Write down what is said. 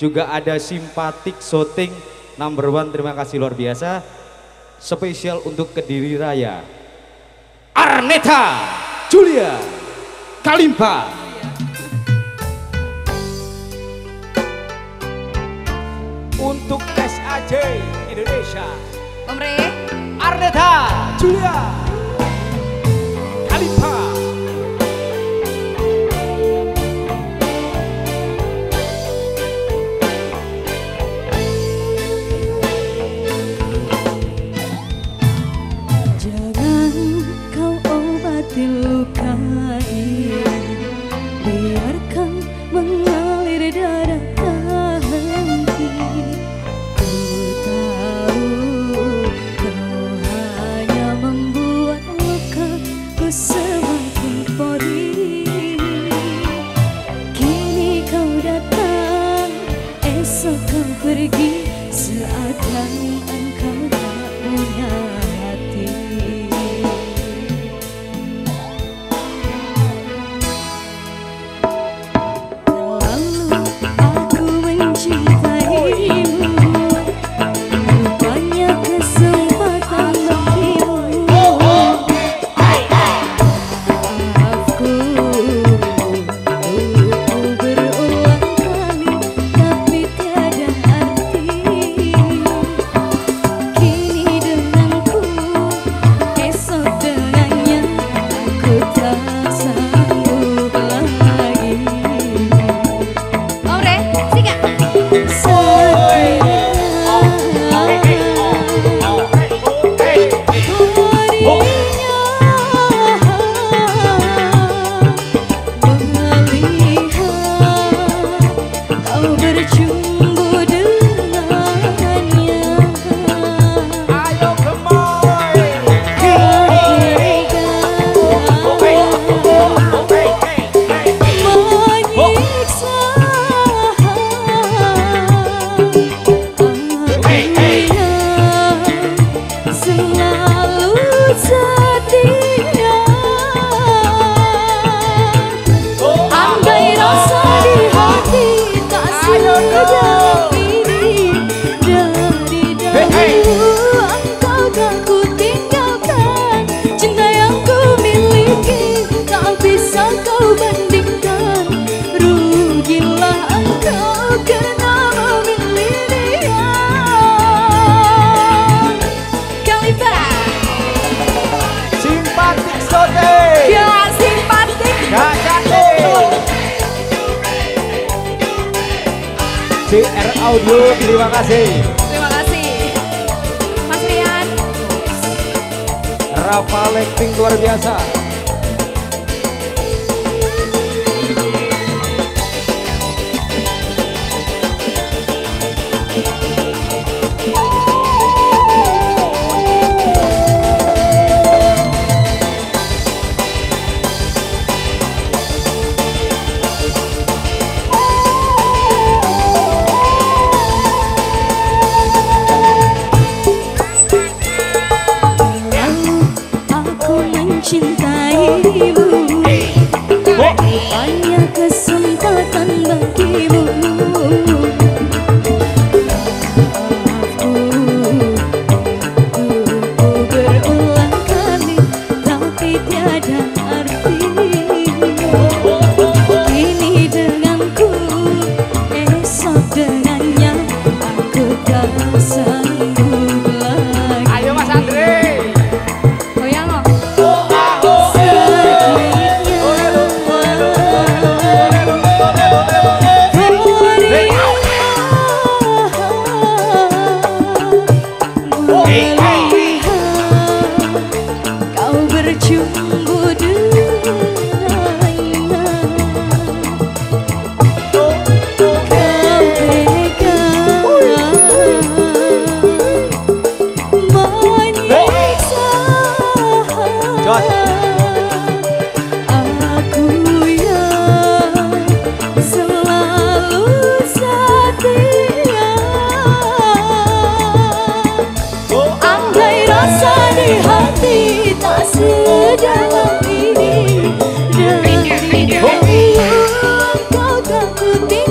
juga ada simpatik shooting number one. Terima kasih luar biasa. Spesial untuk Kediri Raya. Arneta Julia Kalimba. Untuk SAJ Indonesia. Omre. Arneta Julia. datang. Esok kau pergi Seakan virtue CR Audio terima kasih. Terima kasih. Mas Rian. Rafa Lekting luar biasa. mencintaimu hanya kesempatan bagimu. rasa di hati tak sedalam ini. Demi yang tak takutin